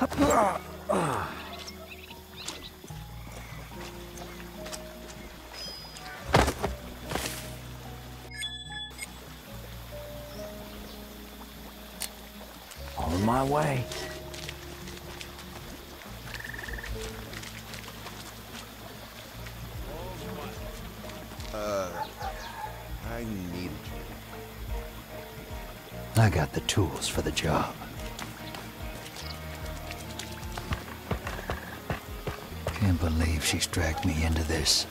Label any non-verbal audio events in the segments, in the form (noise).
On my way. Uh, I need I got the tools for the job. Believe she's dragged me into this.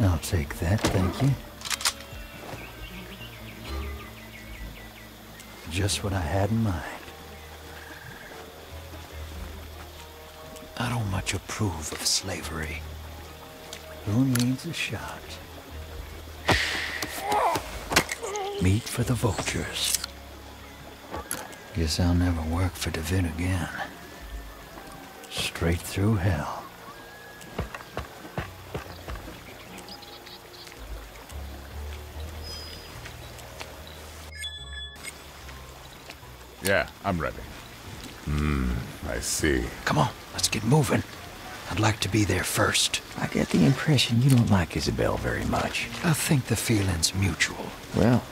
I'll take that, thank you. Just what I had in mind. I don't much approve of slavery. Who needs a shot? Meat for the vultures. Guess I'll never work for DeVitt again. Straight through hell. Yeah, I'm ready. Hmm, I see. Come on, let's get moving. I'd like to be there first. I get the impression you don't like Isabel very much. I think the feeling's mutual. Well,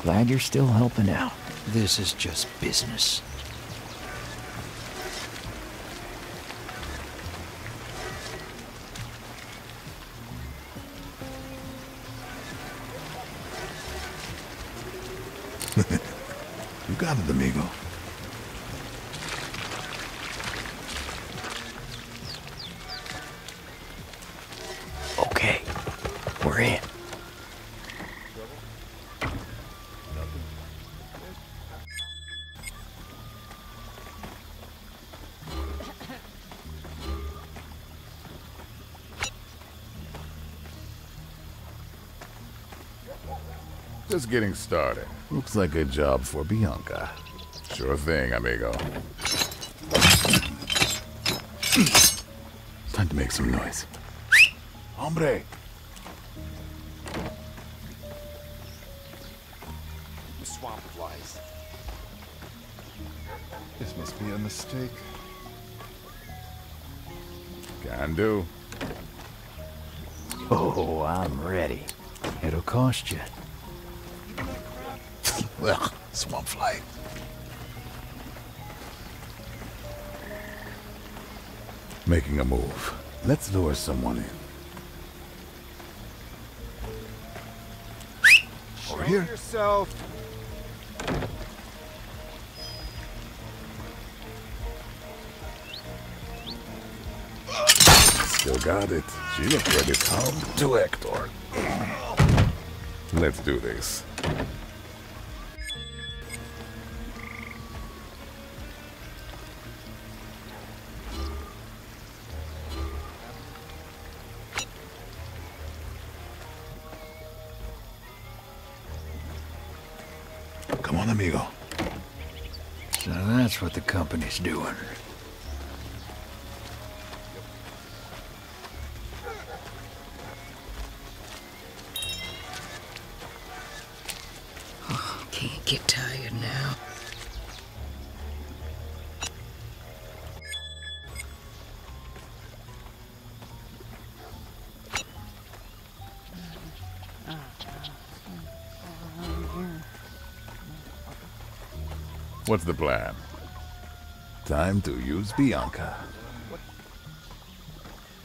glad you're still helping out. This is just business. Just getting started. Looks like a job for Bianca. Sure thing, amigo. Time to make some noise. Hombre! the swamp flies. This must be a mistake. Can do. Oh, I'm ready. It'll cost you. Ugh, swamp fly. Making a move. Let's lure someone in. Over here. yourself. Still got it. She looked ready to come to Hector. Let's do this. What the company's doing. Can't get tired now. What's the plan? Time to use Bianca.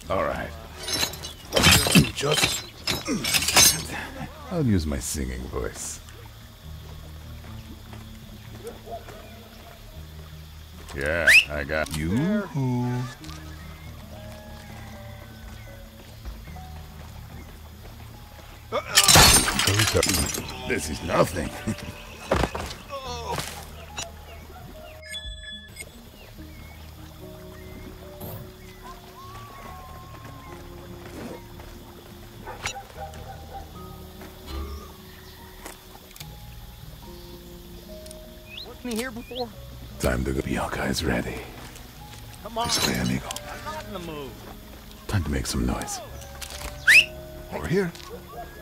All right. Just. I'll use my singing voice. Yeah, I got you. This is nothing. (laughs) to is ready. Come on. This way, amigo. I'm not in the mood. Time to make some noise. Over here.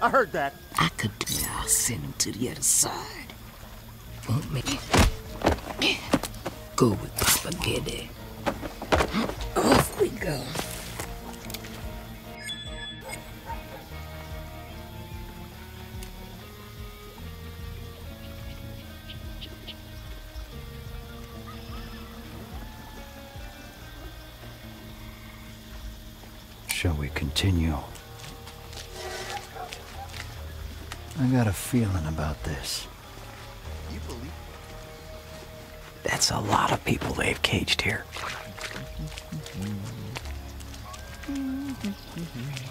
I heard that. I could. I'll send him to the other side. Won't make Go with Papa Giddy. Off we go. Continue? I got a feeling about this. That's a lot of people they've caged here. (laughs)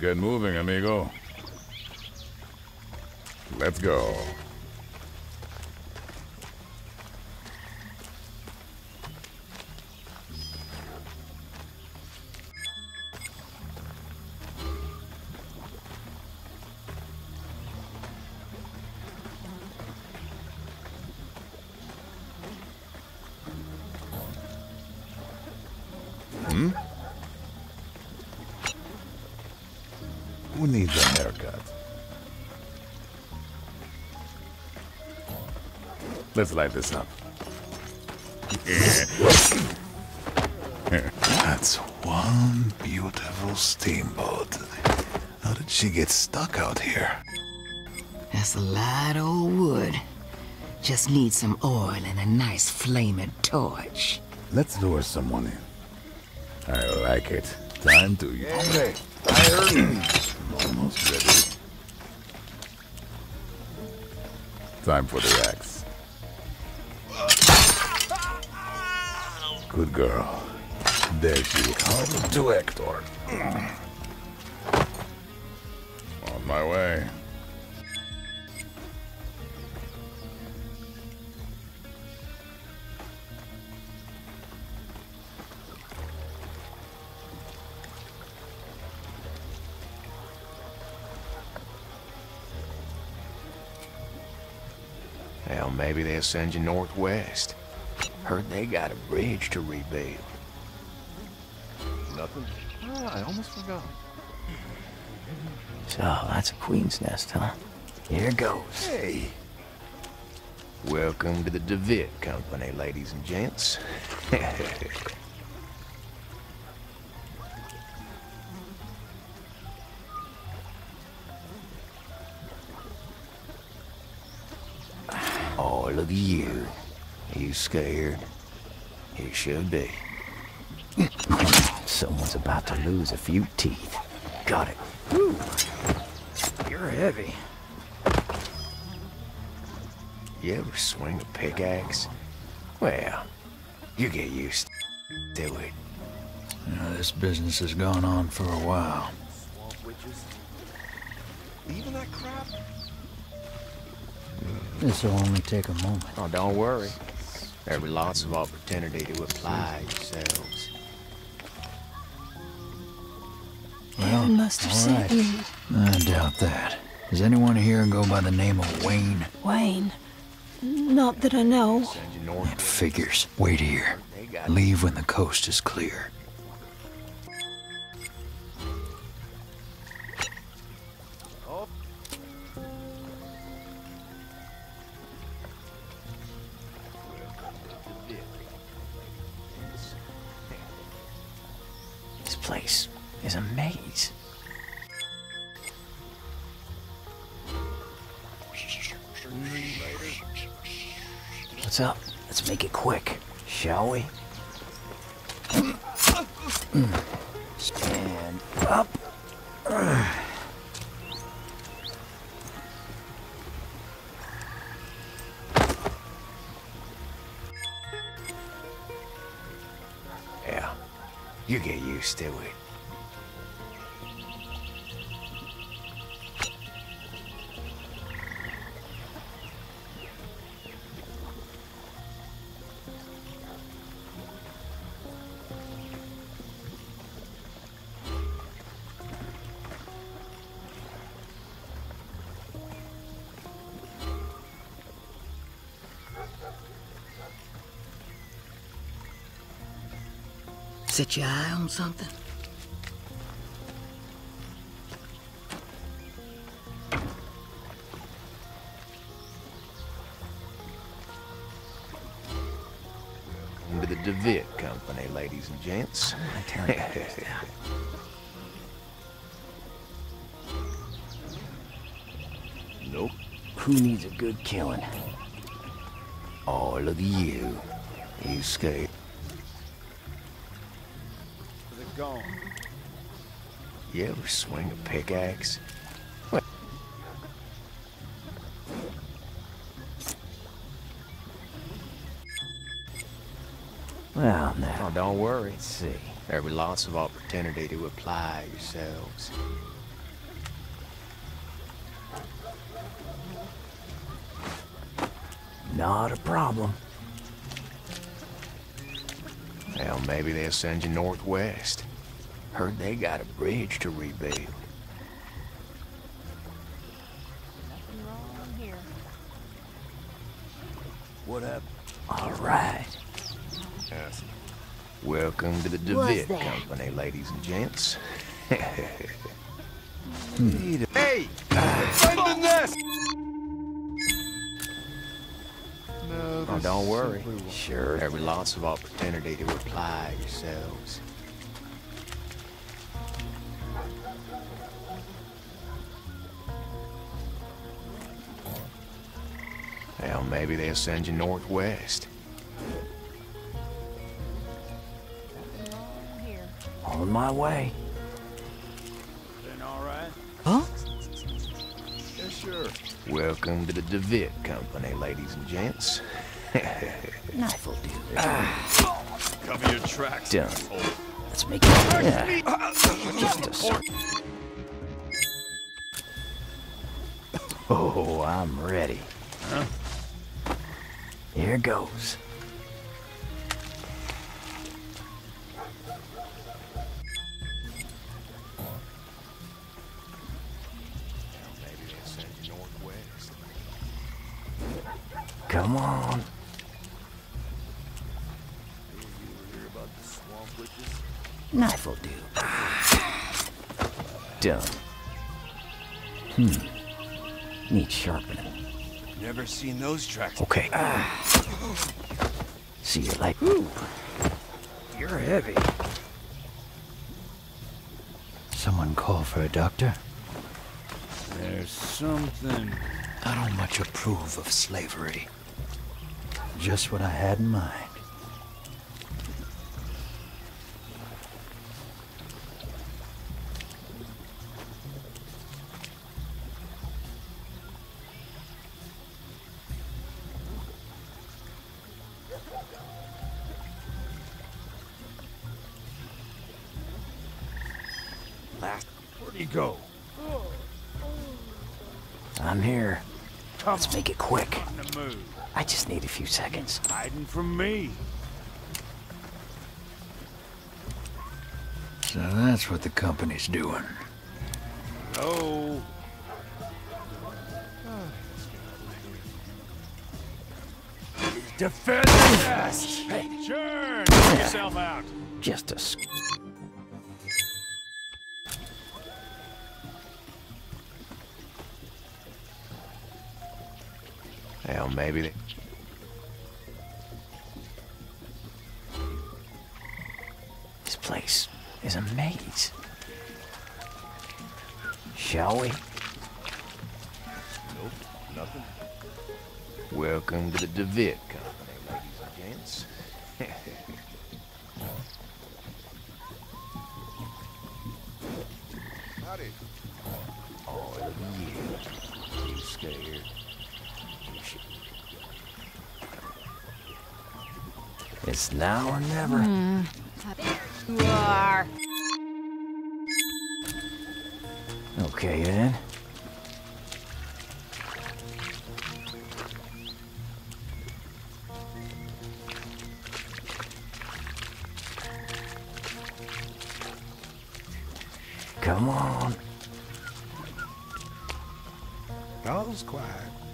get moving, amigo. Let's go. Hmm? Who needs a haircut? Let's light this up. (laughs) That's one beautiful steamboat. How did she get stuck out here? That's a lot of old wood. Just need some oil and a nice flaming torch. Let's lure someone in. I like it. Time to... Okay, I heard you. Almost ready. Time for the axe. Good girl. There she is. To Hector. On my way. Maybe they'll send you northwest. Heard they got a bridge to rebuild. Nothing? Ah, I almost forgot. So, that's a queen's nest, huh? Here goes. Hey, Welcome to the DeVitt Company, ladies and gents. (laughs) All of you. You scared? You should be. (laughs) Someone's about to lose a few teeth. Got it. Whew. You're heavy. You ever swing a pickaxe? Well, you get used to it. You know, this business has gone on for a while. even that crap? This will only take a moment. Oh, don't worry. There'll be lots of opportunity to apply yourselves. Well, must have all sent you. I doubt that. Does anyone here go by the name of Wayne? Wayne. Not that I know. Send. It figures. Wait here. They Leave when the coast is clear. What's up? Uh, let's make it quick, shall we? Stand up. Yeah, you get used to it. Set your eye on something? Into the DeVitt Company, ladies and gents. Oh, (laughs) nope. Who needs a good killing? All of you. You scared. Gone. You ever swing a pickaxe? Well, now, Oh, don't worry. let's see. There'll be lots of opportunity to apply yourselves. Not a problem. Well, maybe they'll send you northwest. Heard they got a bridge to rebuild. Nothing wrong here. What up? All right. Welcome to the Was DeVitt? Company, ladies and gents. (laughs) Hey! Defend the nest! No, Oh, don't worry. Sure. There'll be lots of opportunity to apply yourselves. Well, maybe they'll send you northwest. Nothing wrong here. On my way. Been all right? Huh? Yeah, sure. Welcome to the DeVitt Company, ladies and gents. Knife will do. Ah. Cover your tracks. Done. Let's make it. Yeah. Just a sec. Oh, I'm ready. Here goes. Maybe they'll send you northwest. Come on. Hmm. Need sharpening. Never seen those tracks. Okay. See you later. Ooh. You're heavy. Someone call for a doctor? There's something. I don't much approve of slavery. Just what I had in mind. Where'd he go? I'm here. Come Let's make it quick. on the move. I just need a few seconds. Hiding from me. So that's what the company's doing. Oh. Defend the nest! Hey, Churn! Yourself out! Just a maybe. This place is a maze. Shall we? Welcome to the DeVitt Company, ladies and gents. Howdy. All of you. You scared. You should It's now or never. You are. Okay then. Come on. All's quiet.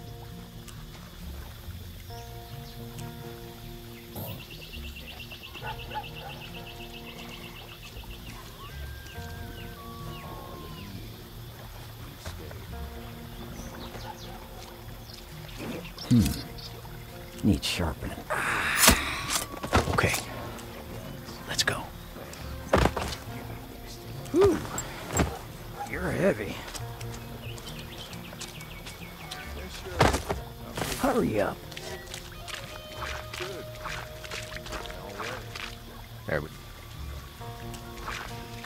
There we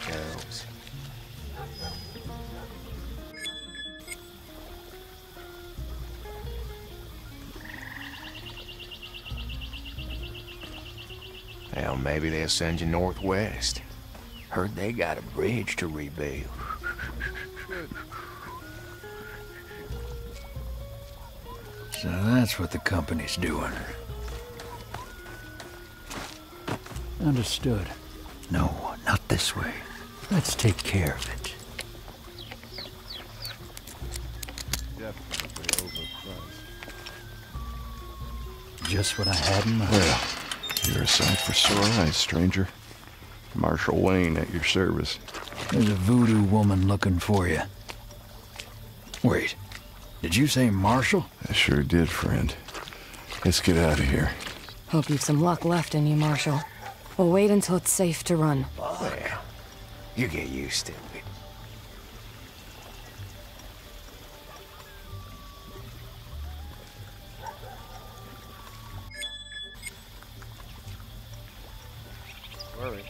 goes. Well, maybe they'll send you northwest. Heard they got a bridge to rebuild. So that's what the company's doing. Understood. No, not this way. Let's take care of it. Definitely overpriced. Just what I had in mind. Well, you're a sight for sore eyes, stranger. Marshal Wayne at your service. There's a voodoo woman looking for you. Wait, did you say Marshal? I sure did, friend. Let's get out of here. Hope you've some luck left in you, Marshal. We'll wait until it's safe to run. Well, you get used to it. Worry.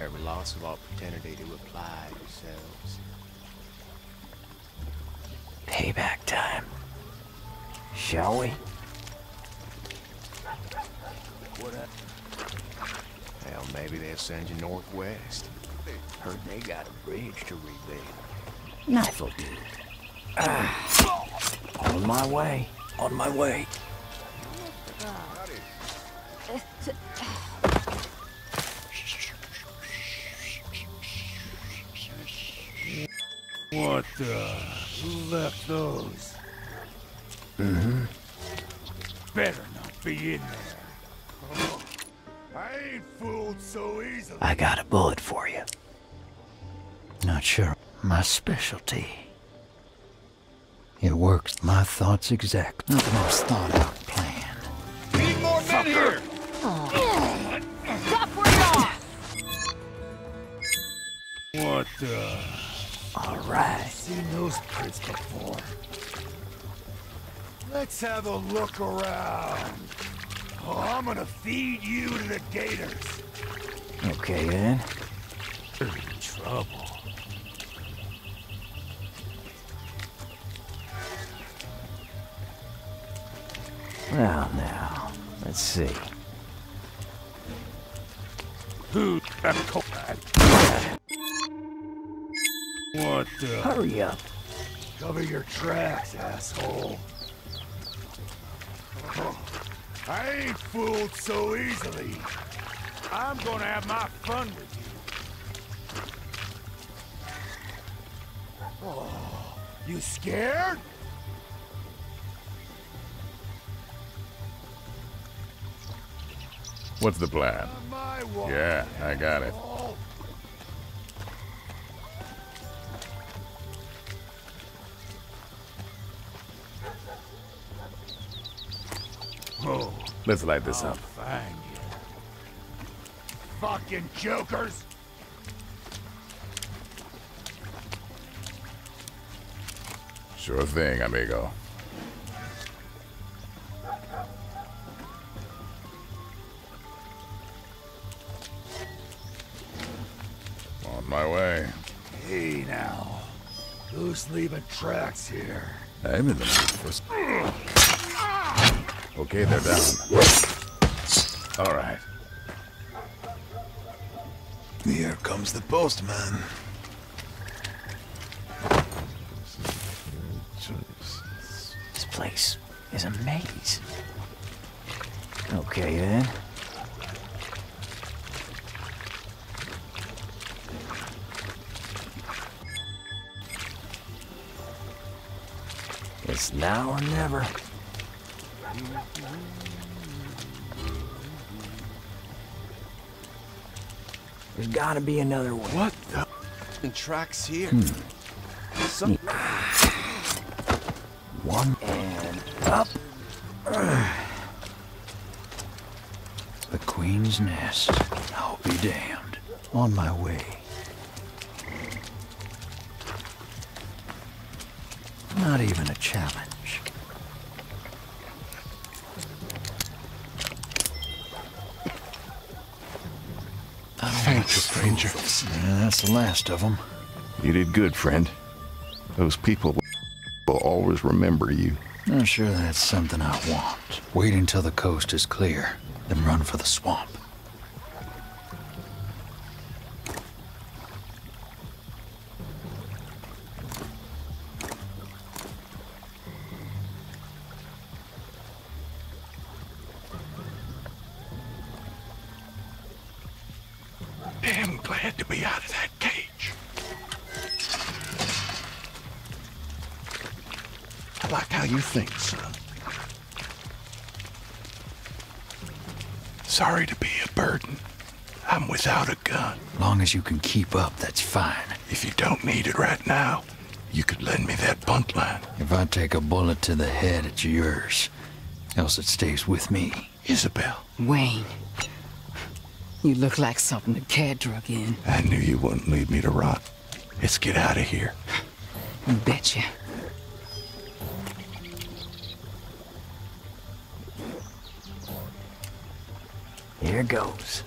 Every loss of opportunity to apply yourselves. Payback time. Shall we? Well, maybe they'll send you northwest. Heard they got a bridge to rebuild. Knife will do. Ah. On my way. On my way. What the? Who left those? Mm-hmm. Better not be in there. I fooled so easily. I got a bullet for you. Not sure. My specialty. It works my thoughts exact. Not the most thought out plan. Need more men here! Stop where you are! What the? All right. Seen those prints before. Let's have a look around. Oh, I'm gonna feed you to the gators. Okay then. You're in trouble. Well now, let's see. Who? What the? Hurry up. Cover your tracks, asshole. I ain't fooled so easily. I'm gonna have my fun with you. Oh, you scared? What's the plan? Yeah, I got it. Let's light this I'll up. Oh, you. Fucking jokers! Sure thing, amigo. On my way. Hey now, who's leaving tracks here? I'm in the mood for... s- Okay, they're down. All right. Here comes the postman. This place is a maze. Okay then. It's now or never. There's gotta be another way. What the and tracks here? Hmm. Some hmm. One and up. The Queen's Nest. I'll be damned. On my way. Not even a challenge. Stranger. Yeah, that's the last of them. You did good, friend. Those people will always remember you. Not sure that's something I want. Wait until the coast is clear, then run for the swamp. Like how you think, son. Sorry to be a burden. I'm without a gun. Long as you can keep up, that's fine. If you don't need it right now, you could lend me that Buntline. If I take a bullet to the head, it's yours. Else it stays with me. Isabel, Wayne, you look like something the cat drug in. I knew you wouldn't leave me to rot. Let's get out of here. Betcha. Here goes.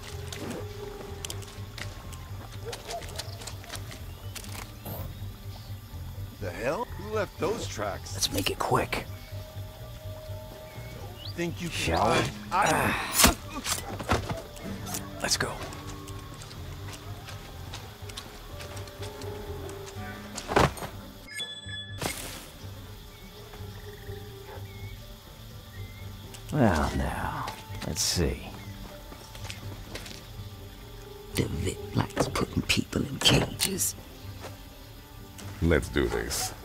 The hell? Who left those tracks? Let's make it quick. Think you can Shall we? I... Ah. Let's go. Well, now, let's see. Let's do this.